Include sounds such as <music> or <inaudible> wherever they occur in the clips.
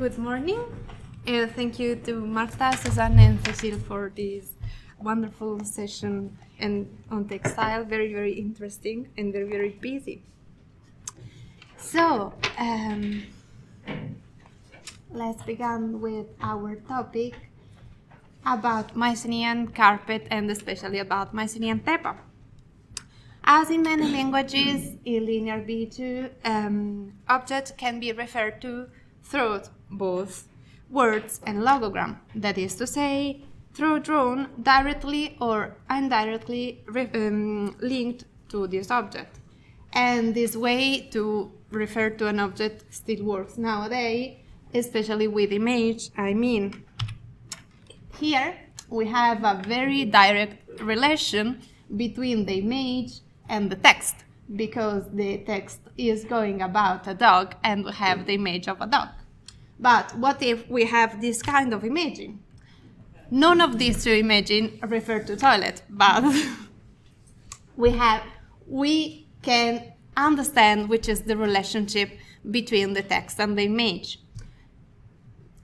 Good morning. Uh, thank you to Marta, Susanne, and Cecile for this wonderful session and on textile. Very, very interesting and very, very busy. So, um, let's begin with our topic about Mycenaean carpet and especially about Mycenaean tepa. As in many languages, in linear B2, um, objects can be referred to through both words and logogram. That is to say, through drawn directly or indirectly um, linked to this object. And this way to refer to an object still works nowadays, especially with image. I mean, here we have a very direct relation between the image and the text because the text is going about a dog and we have the image of a dog. But what if we have this kind of imaging? None of these two imaging refer to toilet, but <laughs> we have we can understand which is the relationship between the text and the image.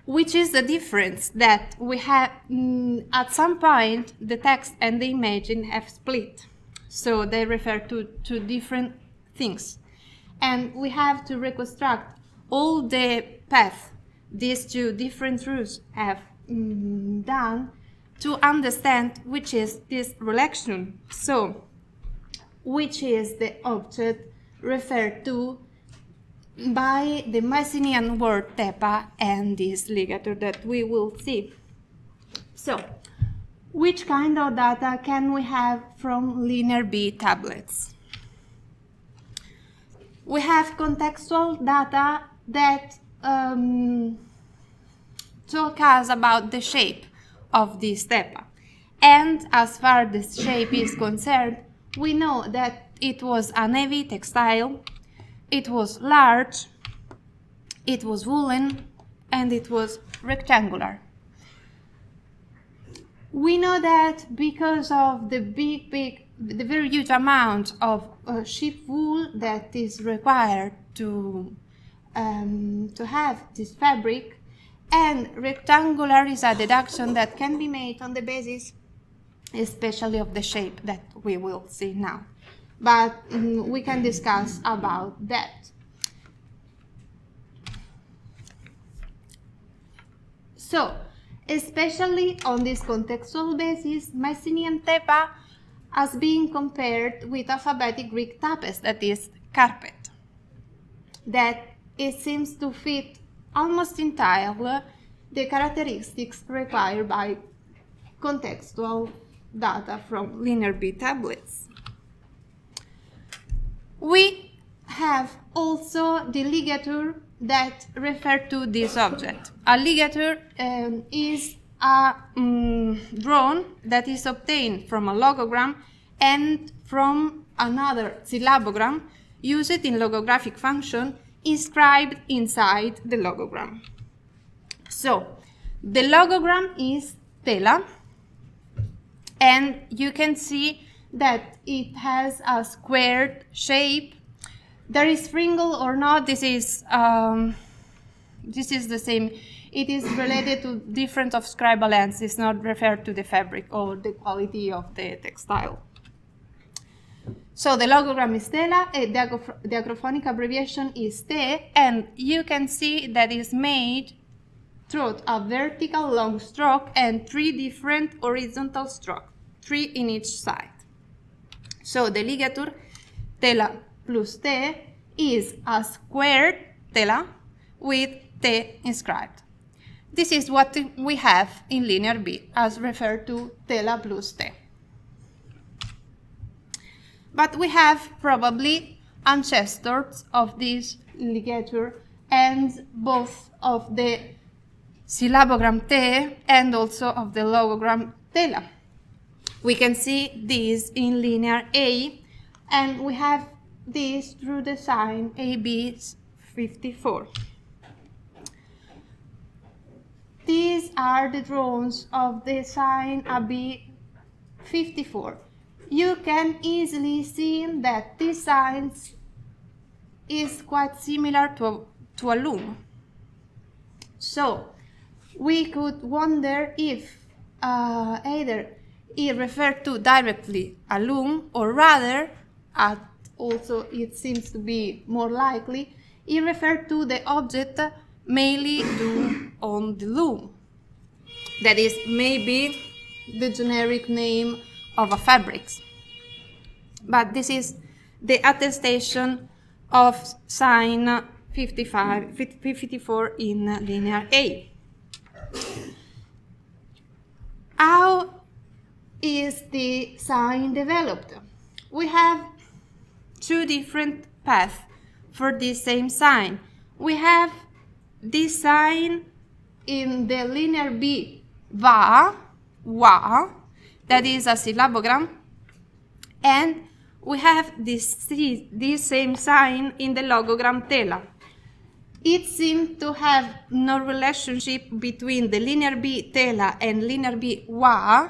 Which is the difference that we have mm, at some point the text and the imaging have split. So they refer to, to different things. And we have to reconstruct all the path these two different routes have mm, done to understand which is this relation. So, which is the object referred to by the Mycenaean word tepa and this ligature that we will see. So, which kind of data can we have from linear B tablets? We have contextual data that um, talk us about the shape of this tepa. And as far as the shape is concerned, we know that it was a heavy textile, it was large, it was woolen, and it was rectangular. We know that because of the big, big, the very huge amount of uh, sheep wool that is required to um, to have this fabric and rectangular is a deduction that can be made on the basis especially of the shape that we will see now. But um, we can discuss about that. So especially on this contextual basis Mycenaean tepa as being compared with alphabetic Greek tapes that is carpet that it seems to fit almost entirely the characteristics required by contextual data from linear B tablets. We have also the ligature that refer to this object. A ligature um, is a um, drawn that is obtained from a logogram and from another syllabogram used in logographic function inscribed inside the logogram. So, the logogram is tela, and you can see that it has a squared shape. There is fringle or not, this is, um, this is the same. It is related to difference of scribal lengths, it's not referred to the fabric or the quality of the textile. So the logogram is tela, uh, the, the acrophonic abbreviation is te, and you can see that is made through a vertical long stroke and three different horizontal strokes, three in each side. So the ligature tela plus te is a squared tela with te inscribed. This is what we have in linear B as referred to tela plus te. But we have probably ancestors of this ligature and both of the syllabogram te and also of the logogram tela. We can see this in linear A and we have this through the sign AB54. These are the drawings of the sign AB54 you can easily see that this signs is quite similar to a, to a loom. So we could wonder if uh, either it referred to directly a loom or rather, at also it seems to be more likely, it referred to the object mainly due on the loom. That is maybe the generic name of a fabric. But this is the attestation of sign 55, 54 in linear A. How is the sign developed? We have two different paths for this same sign. We have this sign in the linear B, va, wa, that is a syllabogram, and we have this, this same sign in the logogram tela. It seems to have no relationship between the linear B tela and linear B wa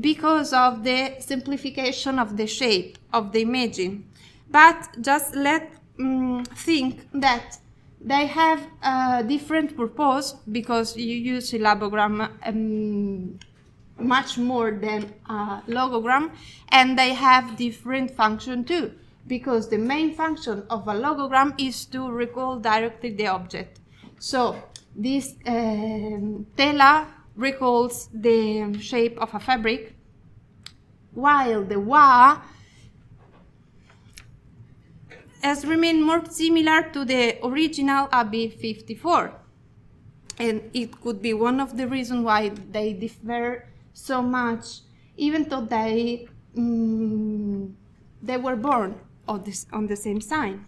because of the simplification of the shape of the imaging. But just let um, think that they have a different purpose because you use syllabogram um, much more than a logogram and they have different function too because the main function of a logogram is to recall directly the object. So this um, tela recalls the shape of a fabric while the wa has remained more similar to the original AB54 and it could be one of the reasons why they differ so much, even though they mm, they were born on this on the same sign.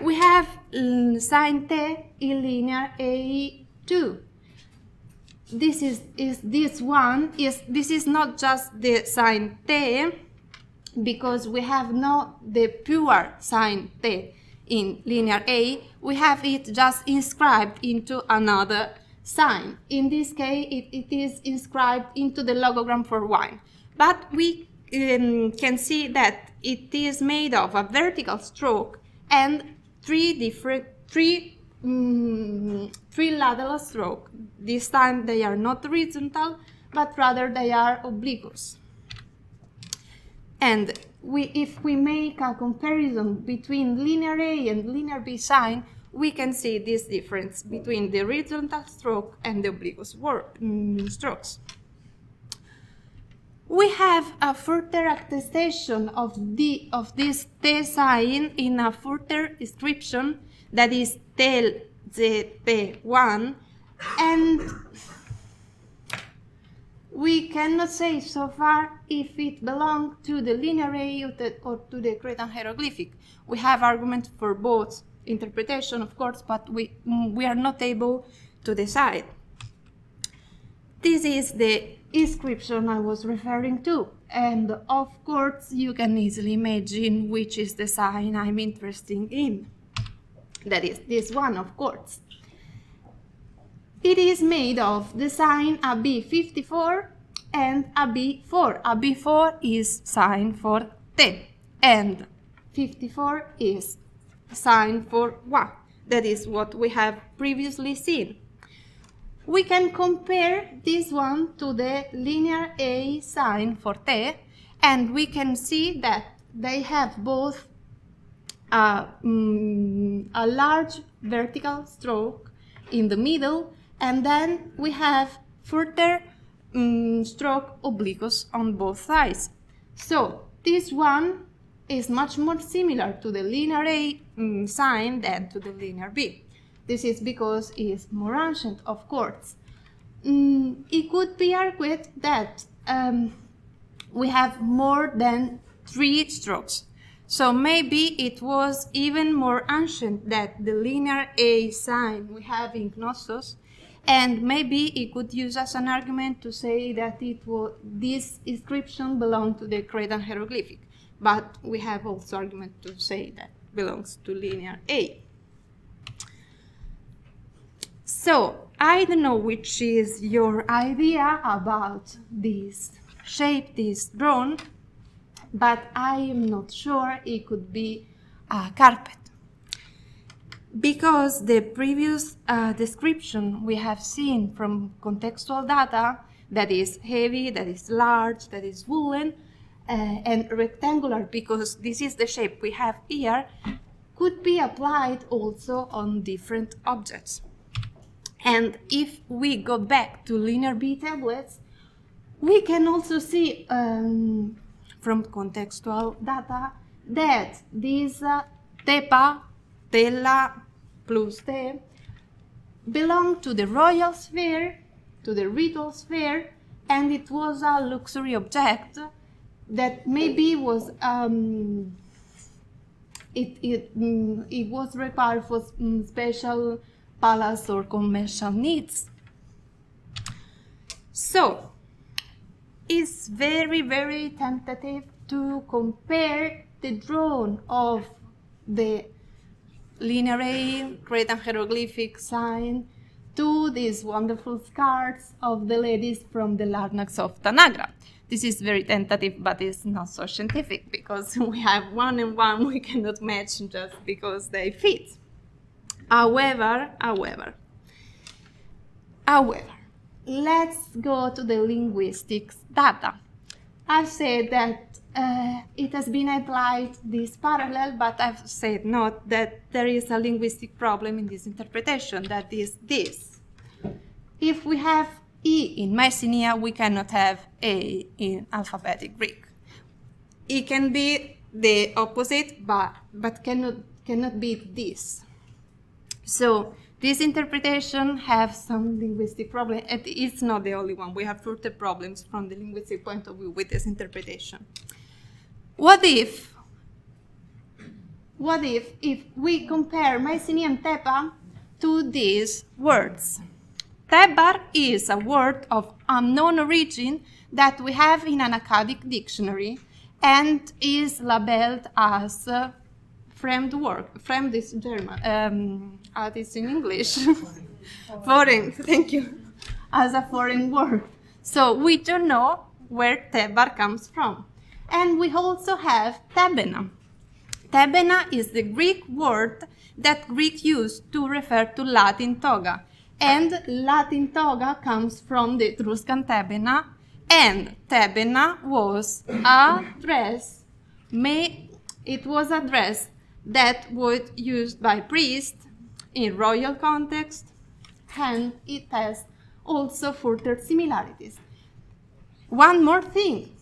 We have mm, sign T in linear A2. This is is this one is this is not just the sign T because we have not the pure sign T in linear A, we have it just inscribed into another sign. In this case, it, it is inscribed into the logogram for wine. But we um, can see that it is made of a vertical stroke and three different, three, um, three lateral stroke. This time they are not horizontal, but rather they are obliquous. And we, if we make a comparison between linear A and linear B sign, we can see this difference between the horizontal stroke and the obliquous um, strokes. We have a further attestation of, the, of this T sign in a further description that is tel ZP1 and we cannot say so far if it belongs to the linear A or to the Cretan hieroglyphic. We have arguments for both interpretation, of course, but we, mm, we are not able to decide. This is the inscription I was referring to, and of course you can easily imagine which is the sign I'm interested in. That is this one, of course. It is made of the sign a B54 and a B4. A B4 is sign for T, and 54 is sign for wa. That is what we have previously seen. We can compare this one to the linear A sign for T, and we can see that they have both a, mm, a large vertical stroke in the middle, and then we have further mm, stroke obliquous on both sides. So this one is much more similar to the linear A mm, sign than to the linear B. This is because it's more ancient, of course. Mm, it could be argued that um, we have more than three strokes. So maybe it was even more ancient than the linear A sign we have in Knossos, and maybe it could use as an argument to say that it was, this inscription belonged to the Cretan hieroglyphic but we have also argument to say that belongs to linear A. So I don't know which is your idea about this shape, this drone, but I am not sure it could be a carpet. because the previous uh, description we have seen from contextual data that is heavy, that is large, that is woolen, and rectangular because this is the shape we have here, could be applied also on different objects. And if we go back to linear B tablets, we can also see um, from contextual data that this uh, tepa, tela plus te, belong to the royal sphere, to the ritual sphere, and it was a luxury object that maybe was um, it, it, mm, it was required for mm, special palace or commercial needs. So, it's very, very tentative to compare the drone of the linear A Cretan hieroglyphic sign to these wonderful scarves of the ladies from the Larnax of Tanagra. This is very tentative, but it's not so scientific because <laughs> we have one and one we cannot match just because they fit. However, however, however, let's go to the linguistics data. I've said that uh, it has been applied this parallel, but I've said not that there is a linguistic problem in this interpretation, that is this. If we have E in Mycenaean, we cannot have A in alphabetic Greek. It can be the opposite, but, but cannot, cannot be this. So this interpretation has some linguistic problem, and it's not the only one. We have further problems from the linguistic point of view with this interpretation. What if, what if, if we compare Mycenaean tepa to these words? Tebar is a word of unknown origin that we have in an Akkadic dictionary and is labeled as uh, framed work. Framed is German. Um, in English. <laughs> <laughs> foreign, thank you. As a foreign word. So we don't know where Tebar comes from. And we also have Tebena. Tebena is the Greek word that Greek used to refer to Latin toga. And Latin toga comes from the Etruscan tabena, And tabena was a dress. Made, it was a dress that was used by priests in royal context, and it has also further similarities. One more thing,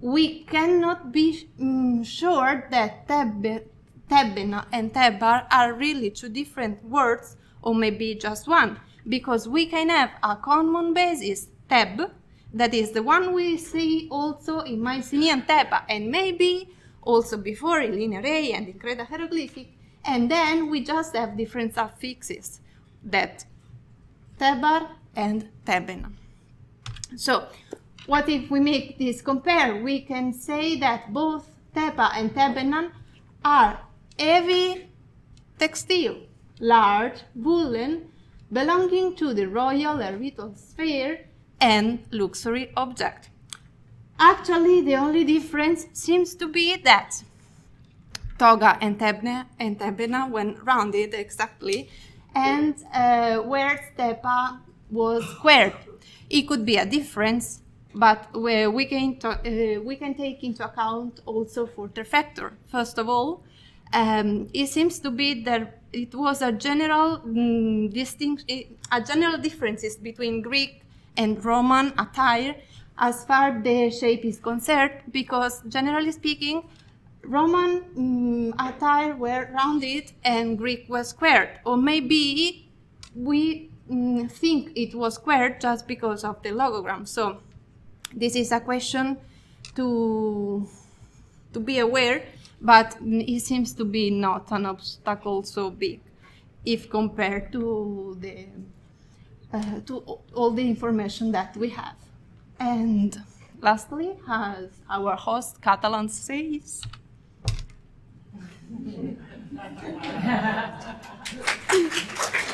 we cannot be mm, sure that Tebena and Tebar are really two different words or maybe just one, because we can have a common basis, Teb, that is the one we see also in Mycenaean Tepa, and maybe also before in Linear A and in Cretan hieroglyphic, and then we just have different suffixes that Tebar and Tebena. So what if we make this compare? We can say that both Tepa and Tebenan are heavy textile, large, woolen, belonging to the royal or ritual sphere and luxury object. Actually, the only difference seems to be that toga and tebne and tebena when rounded exactly, and uh, where stepa was squared. It could be a difference, but we can, uh, we can take into account also further factor. First of all, um, it seems to be that it was a general mm, distinction, a general differences between Greek and Roman attire as far the shape is concerned, because generally speaking, Roman um, attire were rounded and Greek was squared, or maybe we um, think it was squared just because of the logogram. So this is a question to to be aware, but it seems to be not an obstacle so big if compared to the uh, to all the information that we have. And lastly, as our host Catalan says, <laughs>